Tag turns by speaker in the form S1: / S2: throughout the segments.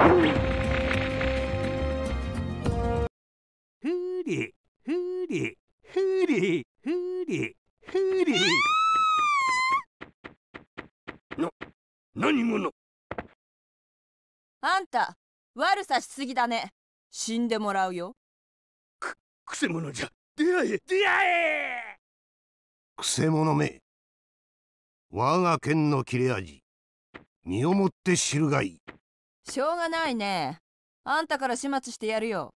S1: ふりふりふりふりふり。な何者？
S2: あんた悪さしすぎだね。死んでもらうよ。
S1: くくせ者じゃ。出会え。出会え！
S3: くせ者め。我が剣の切れ味。身をもって知るがいい
S2: しょうがないね。あんたから始末してやるよ。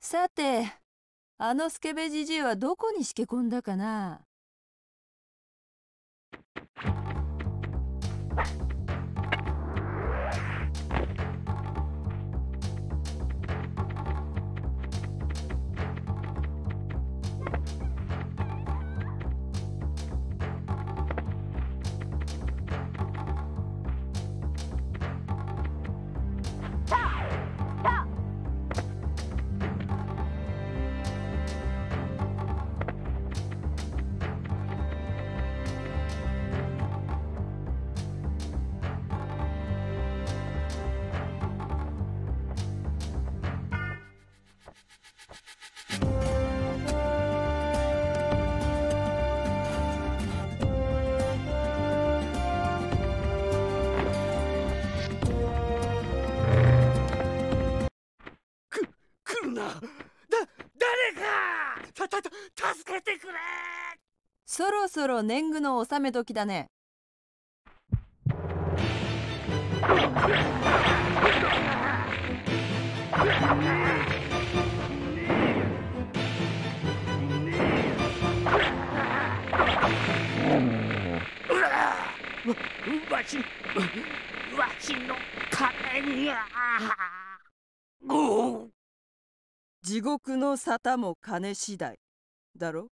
S2: さてあのスケベじじいはどこにしけ込んだかな？
S1: Bye. だ誰かたたた助けてくれ。
S2: そろそろ年貢の納め時だね。
S1: わわしわしの金が
S2: 地獄の沙汰も金次第だろ？